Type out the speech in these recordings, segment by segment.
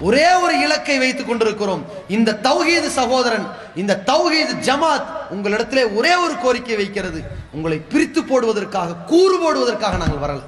ஒரே ஒரு இலக்கை வைத்துக் கொண்டிருக்கிறோம். இந்த தௌஹீது சகோதரன் இந்த தௌஹீது ஜமாத் உங்களிடத்திலே ஒரே ஒரு கோரிக்கை வைக்கிறது. உங்களை பிரித்து போடுவதற்காக கூறு போடுவதற்காக நாங்கள் வரல.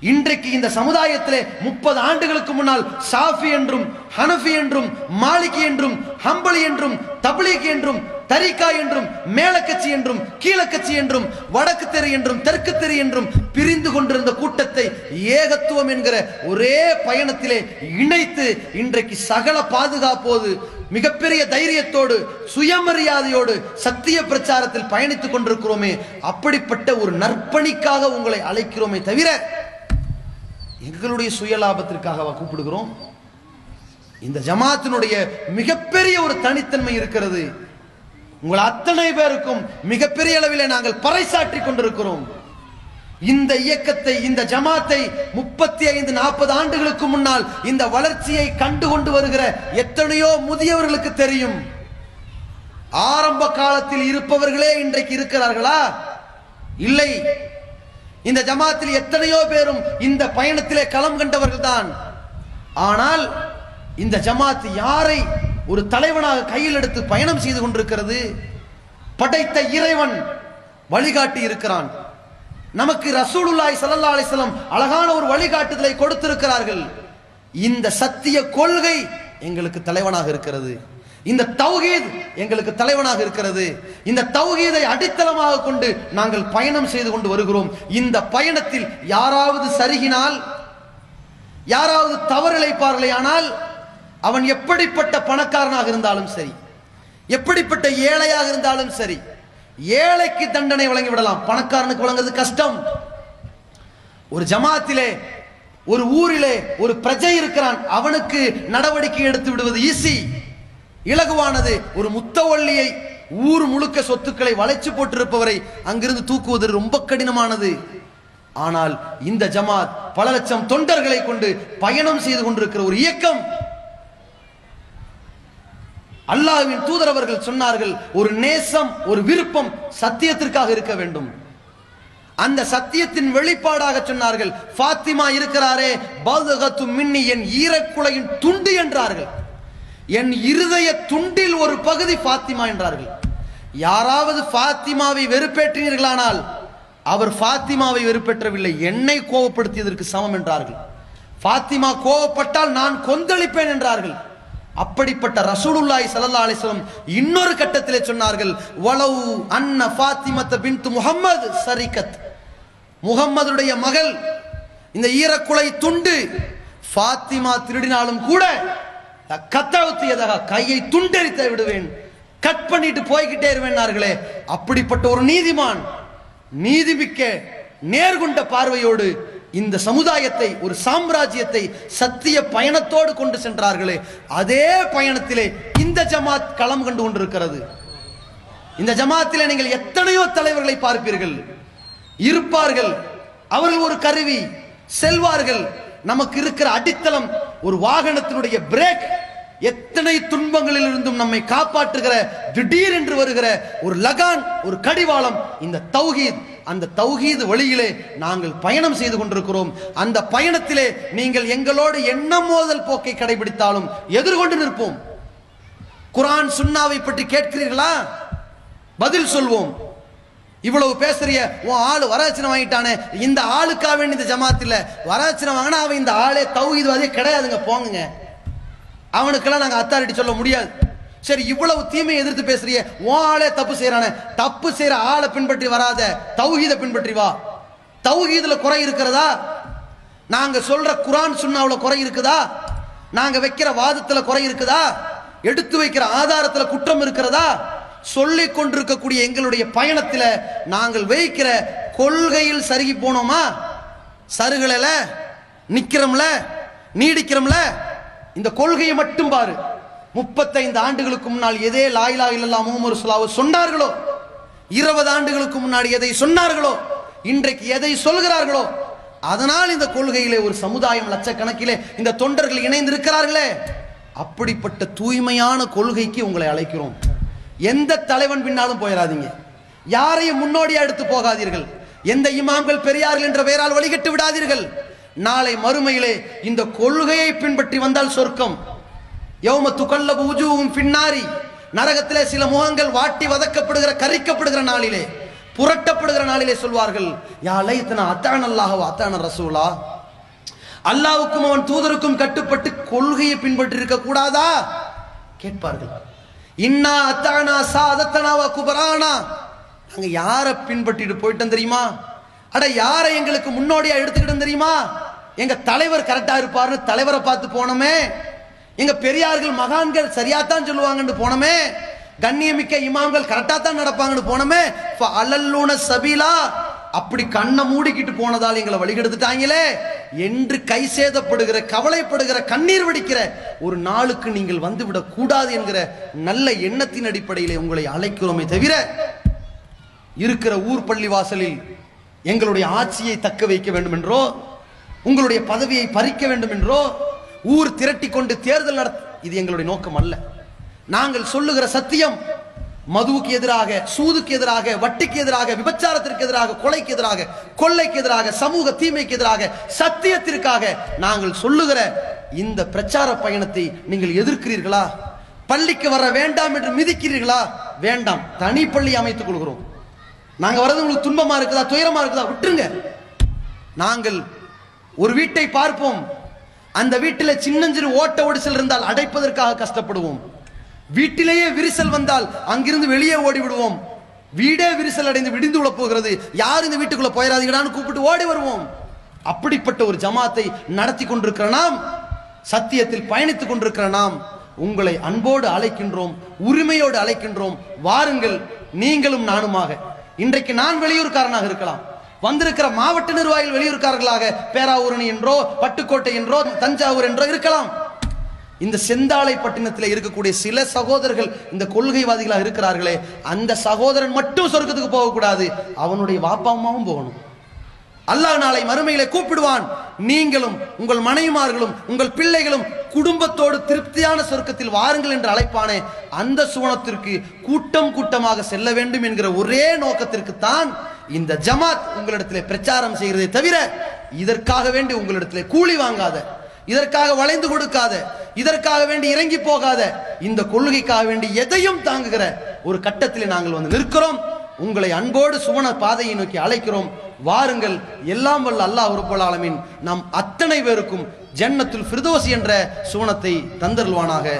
இன்றைக்கு இந்த சமுதாயத்திலே முப்பது ஆண்டுகளுக்கு முன்னால் ஷாஃபி என்றும் ஹனஃபி என்றும் மாலிகி என்றும் ஹம்பளி என்றும் தபிலிக் என்றும் தரிகா என்றும் மேலக்கட்சி என்றும் கீழக்கட்சி என்றும் வடக்கு தெரு என்றும் தெற்கு தெரு என்றும் பிரிந்து கொண்டிருந்த கூட்டத்தை ஏகத்துவம் என்கிற ஒரே பயணத்திலே இணைத்து இன்றைக்கு சகல பாதுகாப்போது மிகப்பெரிய தைரியத்தோடு சுயமரியாதையோடு சத்திய பிரச்சாரத்தில் பயணித்துக் கொண்டிருக்கிறோமே அப்படிப்பட்ட ஒரு நற்பணிக்காக உங்களை அழைக்கிறோமே தவிர எங்களுடைய சுயலாபத்திற்காக கூப்பிடுகிறோம்? இந்த ஜமாத்தினுடைய மிகப்பெரிய ஒரு தனித்தன்மை இருக்கிறது. உங்கள் அத்தனை பேருக்கும் மிகப்பெரிய அளவில் நாங்கள் பறைசாற்றி கொண்டிருக்கிறோம். இந்த இயக்கத்தை இந்த ஜமாத்தை முப்பத்தி ஐந்து நாற்பது ஆண்டுகளுக்கு முன்னால் இந்த வளர்ச்சியை கண்டு கொண்டு வருகிற எத்தனையோ முதியவர்களுக்கு தெரியும். ஆரம்ப காலத்தில் இருப்பவர்களே இன்றைக்கு இருக்கிறார்களா? இல்லை. இந்த ஜமாத்தில் எத்தனையோ பேரும் இந்த பயணத்திலே களம் கண்டவர்கள் தான் ஆனால் இந்த ஜமாத் யாரை ஒரு தலைவனாக கையில் எடுத்து பயணம் செய்து கொண்டிருக்கிறது. படைத்த இறைவன் வழிகாட்டி இருக்கிறான். நமக்கு ரசூலுல்லாய் சல்லா அலைஹி அழகான ஒரு வழிகாட்டுதலை கொடுத்திருக்கிறார்கள். இந்த சத்திய கொள்கை எங்களுக்கு தலைவனாக இருக்கிறது. இந்த தௌஹீத் எங்களுக்கு தலைவனாக இருக்கிறது. இந்த தௌஹீதை அடித்தளமாக கொண்டு நாங்கள் பயணம் செய்து கொண்டு வருகிறோம். இந்த பயணத்தில் யாராவது சருகினால் யாராவது தவறிழைப்பார்களே ஆனால் அவன் எப்படிப்பட்ட பணக்காரனாக இருந்தாலும் சரி எப்படிப்பட்ட ஏழையாக இருந்தாலும் சரி ஏழைக்கு தண்டனை வழங்கி விடலாம். பணக்காரனுக்கு வழங்குறது கஷ்டம். ஒரு ஜமாத்திலே ஒரு ஊரிலே ஒரு பிரஜை இருக்கிறான். அவனுக்கு நடவடிக்கை எடுத்து விடுவது ஈஸி இலகுவானது ஒரு முத்தவள்ளியை ஊர் முழுக்க சொத்துக்களை வளைச்சு போட்டிருப்பவரை அங்கிருந்து தூக்குவது ரொம்ப கடினமானது. ஆனால் இந்த ஜமாத் பல லட்சம் தொண்டர்களை கொண்டு பயணம் செய்து கொண்டிருக்கிற ஒரு இயக்கம். அல்லாஹ்வின் தூதர் அவர்கள் சொன்னார்கள் ஒரு நேசம் ஒரு விருப்பம் சத்தியத்திற்காக இருக்க வேண்டும். அந்த சத்தியத்தின் வெளிப்பாடாக சொன்னார்கள் ஃபாத்திமா இருக்கிறாரே பாதுகத்து மின்னி என் ஈரக்குலையின் துண்டு என்றார்கள். என் இருதய துண்டில் ஒரு பகுதி ஃபாத்திமா என்றார்கள். யாராவது ஃபாத்திமாவை வெறுப்பேற்றினீர்களானால் அவர் ஃபாத்திமாவை வெறுப்பேற்றவில்லை என்னை கோபப்படுத்தியதற்கு சமம் என்றார்கள். ஃபாத்திமா கோபப்பட்டால் நான் கொந்தளிப்பேன் என்றார்கள். அப்படிப்பட்ட ரசூலுல்லாய் சல்லா அலிஸ்லம் இன்னொரு கட்டத்திலே சொன்னார்கள் வலவு அன்ன ஃபாத்திமத்த பின்து முகம்மது சரிகத் முகம்மதுடைய மகள் இந்த ஈரக்குலை துண்டு ஃபாத்திமா திருடினாலும் கூட கத்தவுத்தியதாக கையை துண்டெரித்து விடுவேன் கட் பண்ணிட்டு போய்கிட்டே இருவேன்னார்களே. அப்படிப்பட்ட ஒரு நீதிமான் நீதிமிக்க நேர்கொண்ட பார்வையோடு இந்த சமுதாயத்தை ஒரு சாம்ராஜ்யத்தை சத்திய பயணத்தோடு கொண்டு சென்றார்களே அதே பயணத்திலே இந்த ஜமாத் களம் கண்டு கொண்டிருக்கிறது. இந்த ஜமாத்திலே நீங்கள் எத்தனையோ தலைவர்களை பார்ப்பீர்கள். இருப்பார்கள். அவர்கள் ஒரு கருவி. செல்வார்கள். நமக்கு இருக்கிற அடித்தளம் ஒரு வாகனத்தினுடைய பிரேக். எத்தனை துன்பங்களில் இருந்தும் நம்மை காப்பாற்றுகிற திடீர் என்று வருகிற ஒரு லகான் ஒரு கடிவாளம் இந்த தௌஹீத் அந்த தௌஹீது வழியிலே நாங்கள் பயணம் செய்து கொண்டிருக்கிறோம். அந்த பயணத்திலே நீங்கள் எங்களோடு என்ன மோதல் போக்கை கடைபிடித்தாலும் எதிர்கொண்டு நிற்போம். குரான் சுண்ணாவை பற்றி கேட்கிறீர்களா? பதில் சொல்வோம். இவ்வளவு பேசுறிய உன் ஆளு வரதட்சணை வாங்கிட்டானே. இந்த ஆளுக்கா வேண்டிய இந்த ஜமாத்தில் வரதட்சணை வாங்கினா அவன் இந்த ஆளே தௌஹீத்வாதியே கிடையாதுங்க போங்க அவனுக்கெல்லாம் நாங்கள் அத்தாரிட்டி சொல்ல முடியாது. சரி இவ்வளவு தீமையை எதிர்த்து பேசுறிய. உன் ஆளே தப்பு செய்யறானே தப்பு செய்யற ஆளை பின்பற்றி வராத. தௌஹீத பின்பற்றி வா. தௌஹீதுல குறை இருக்கிறதா? நாங்க சொல்ற குரான் சுண்ணாவில் குறை இருக்குதா? நாங்க வைக்கிற வாதத்துல குறை இருக்குதா? எடுத்து வைக்கிற ஆதாரத்துல குற்றம் இருக்கிறதா? சொல்லிக் கொண்டிருக்கக்கூடிய எங்களுடைய பயணத்துல நாங்கள் வைக்கிற கொள்கையில் சருகி போனோமா? சருகல நிக்கிறோம்ல? நீடிக்கிறோம்ல? இந்த கொள்கையை மட்டும் பாரு. முப்பத்தைந்து ஆண்டுகளுக்கு முன்னால் எதே லாயிலா இல்லல்லா முகமது சுல்லாவை சொன்னார்களோ? இருபது ஆண்டுகளுக்கு முன்னாடி எதை சொன்னார்களோ? இன்றைக்கு எதை சொல்கிறார்களோ? அதனால் இந்த கொள்கையிலே ஒரு சமுதாயம் லட்சக்கணக்கிலே இந்த தொண்டர்கள் இணைந்து இருக்கிறார்களே அப்படிப்பட்ட தூய்மையான கொள்கைக்கு உங்களை அழைக்கிறோம். எந்த தலைவன் பின்னாலும் போயிடாதீங்க யாரையும் முன்னோடியா எடுத்து போகாதீர்கள். எந்த இமாம்கள் பெரியார்கள் என்ற பெயரால் வழிகட்டு விடாதீர்கள். நாளை மறுமையிலே இந்த கொள்கையை பின்பற்றி வந்தால் சொர்க்கம். யௌம துகல்லபு உஜூஹும் பின்னாரி நரகத்திலே சில முகங்கள் வாட்டி வதக்கப்படுகிற கரிக்கப்படுகிற நாளிலே புரட்டப்படுகிற நாளிலே சொல்வார்கள் யா லைத்தனா அத்தான அல்லாஹ் அத்தான ரசூலா. அல்லாவுக்கும் அவன் தூதருக்கும் கட்டுப்பட்டு கொள்கையை பின்பற்றி இருக்க கூடாதா? கேட்பார்கள். இன்னா அத்தானா சா அதத்தனாவா குபரானா. நாங்க யாரை பின்பற்றிட்டு போயிட்டோம் தெரியுமா? அட யாரை எங்களுக்கு முன்னோடியா எடுத்துக்கிட்டோம் தெரியுமா? எங்க தலைவர் கரெக்டா இருப்பாருன்னு தலைவரை பார்த்து போனோமே. எங்க பெரியார்கள் மகான்கள் சரியாத்தான் சொல்லுவாங்கன்னு போனோமே. கண்ணியமிக்க இமாம்கள் கரெக்டா தான் நடப்பாங்கன்னு போனோமே. அலல்லூன சபீலா. அப்படி கண்ணை மூடிக்கிட்டு போனதால் எங்களை வழிகெடுத்துட்டாங்களே. என்று கை சேதப்படுகிற கவலைப்படுகிற கண்ணீர் வடிக்கிற ஒரு நாளுக்கு நீங்கள் வந்துவிடக் கூடாது என்கிற நல்ல எண்ணத்தின் அடிப்படையில் உங்களை அழைக்கிறோமே தவிர இருக்கிற ஊர் பள்ளி வாசலில் எங்களுடைய ஆட்சியை தக்க வைக்க வேண்டும் என்றோ உங்களுடைய பதவியை பறிக்க வேண்டும் என்றோ ஊர் திரட்டி கொண்டு தேர்தல் நடத்த இது எங்களுடைய நோக்கம் அல்ல. நாங்கள் சொல்லுகிற சத்தியம் மதுவுக்கு எதிராக சூதுக்கு எதிராக வட்டிக்கு எதிராக விபச்சாரத்திற்கு எதிராக கொலைக்கு எதிராக கொள்ளைக்கு எதிராக சமூக தீமைக்கு எதிராக சத்தியத்திற்காக நாங்கள் சொல்லுகிற இந்த பிரச்சார பயணத்தை நீங்கள் எதிர்க்கிறீர்களா? பள்ளிக்கு வர வேண்டாம் என்று மிதிக்கிறீர்களா? வேண்டாம். தனி பள்ளி அமைத்துக் கொள்கிறோம். நாங்க வர்றது உங்களுக்கு துன்பமா இருக்குதா துயரமா இருக்குதா? விட்டுருங்க. நாங்கள் ஒரு வீட்டை பார்ப்போம். அந்த வீட்டில் சின்னஞ்சிறு ஓட்ட ஒடிசல் இருந்தால் அடைப்பதற்காக கஷ்டப்படுவோம். வீட்டிலேயே விரிசல் வந்தால் அங்கிருந்து வெளியே ஓடி விடுவோம் வீடே விரிசல் அடைந்து விடிந்து விட போகிறது. யார் இந்த வீட்டுக்குள்ள போயிடாதீங்கடான்னு கூப்பிட்டு ஓடி வருவோம். அப்படிப்பட்ட ஒரு ஜமாத்தை நடத்தி கொண்டிருக்கிற நாம் சத்தியத்தில் பயணித்துக் கொண்டிருக்கிற நாம் உங்களை அன்போடு அழைக்கின்றோம் உரிமையோடு அழைக்கின்றோம். வாருங்கள் நீங்களும் நானுமாக. இன்றைக்கு நான் வெளியூர்காரனாக இருக்கலாம். வந்திருக்கிற மாவட்ட நிர்வாகிகள் வெளியூர்காரர்களாக பேராவூரணி என்றோ பட்டுக்கோட்டை என்றோ தஞ்சாவூர் என்றோ இருக்கலாம். இந்த செந்தாளை பட்டினத்தில் இருக்கக்கூடிய சில சகோதரர்கள் இந்த கொள்கைவாதிகளாக இருக்கிறார்களே அந்த சகோதரன் மட்டும் சொர்க்கத்துக்கு போகக்கூடாது அவனுடைய வாப்பா அம்மாவும் போகணும். அல்லாஹ் நாளை மறுமையிலே கூப்பிடுவான் நீங்களும் உங்கள் மனைவிமார்களும் உங்கள் பிள்ளைகளும் குடும்பத்தோடு திருப்தியான சொர்க்கத்தில் வாருங்கள் என்று அழைப்பானே அந்த சுவனத்திற்கு கூட்டம் கூட்டமாக செல்ல வேண்டும் என்கிற ஒரே நோக்கத்திற்கு தான் இந்த ஜமாத் உங்களிடத்திலே பிரச்சாரம் செய்கிறதை தவிர இதற்காக வேண்டி உங்களிடத்தில் கூலி வாங்காத இதற்காக வளைந்து கொடுக்காத இதற்காக வேண்டி இறங்கி போகாத இந்த கொள்கைக்காக வேண்டி எதையும் தாங்குகிற ஒரு கட்டத்தில் நாங்கள் வந்து நிற்கிறோம். உங்களை அன்போடு சுவன பாதையை நோக்கி அழைக்கிறோம். வாருங்கள் எல்லாம் வல்ல அல்லாஹ் உறுப்பலாளமின் நம் அத்தனை பேருக்கும் ஜன்னத்துல் ஃபிர்தோசி என்ற சுவனத்தை தந்தருள்வானாக.